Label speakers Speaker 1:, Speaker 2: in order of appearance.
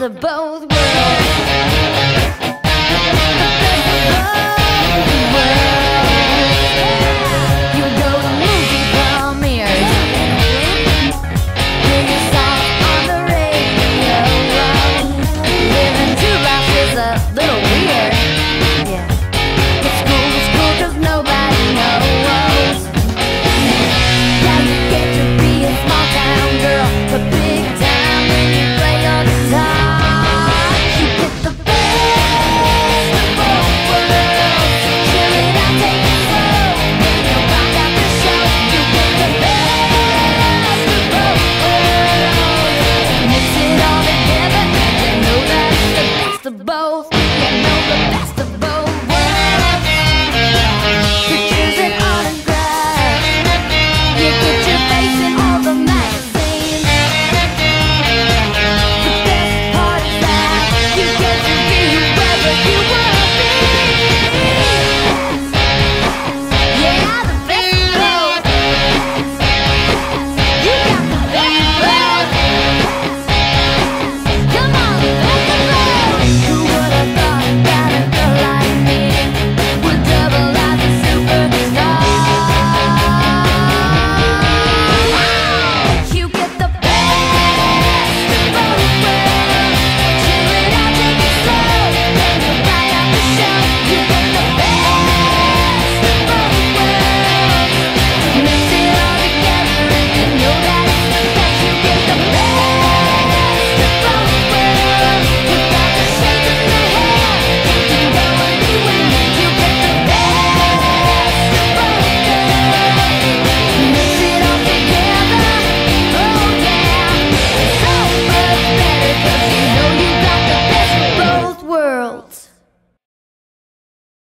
Speaker 1: the of both. the best of